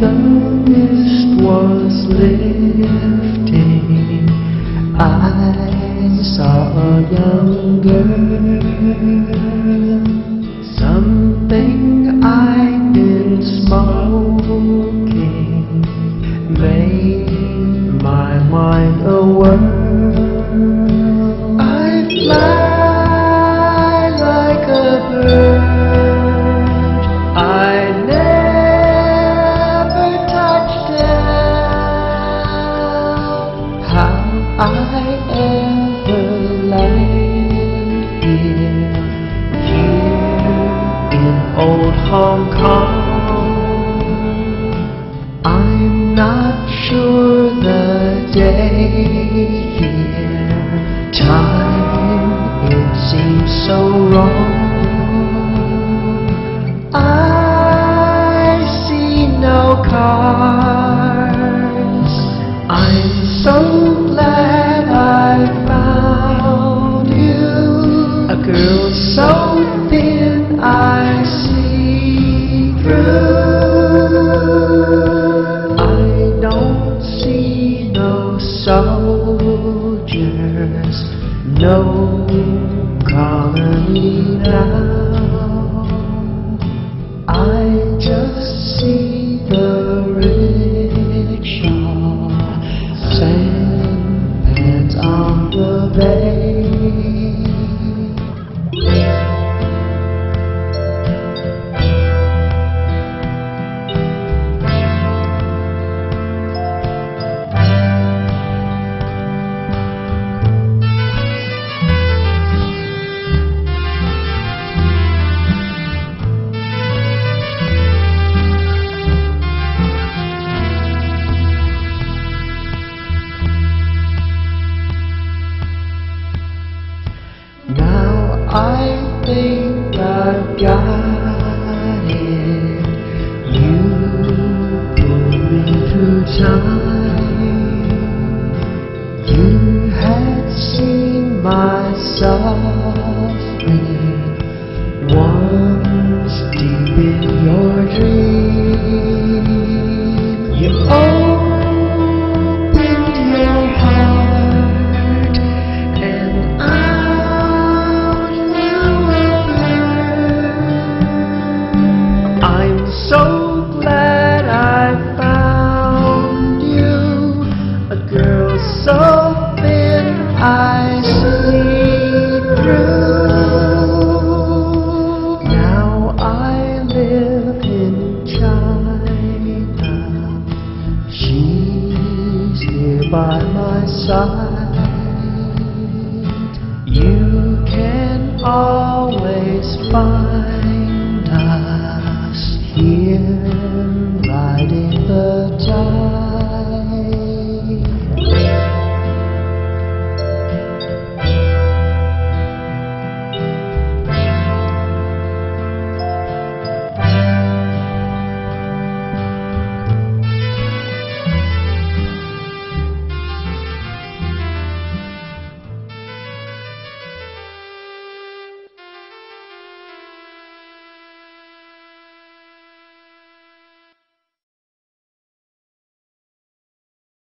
the mist was lifting, I saw a young girl. Here, in old Hong Kong. I'm not sure the day here. Time, it seems so wrong. I see no cars. No colony now. I think I've got it. You pulled me through time. You had seen my by my side. You can always find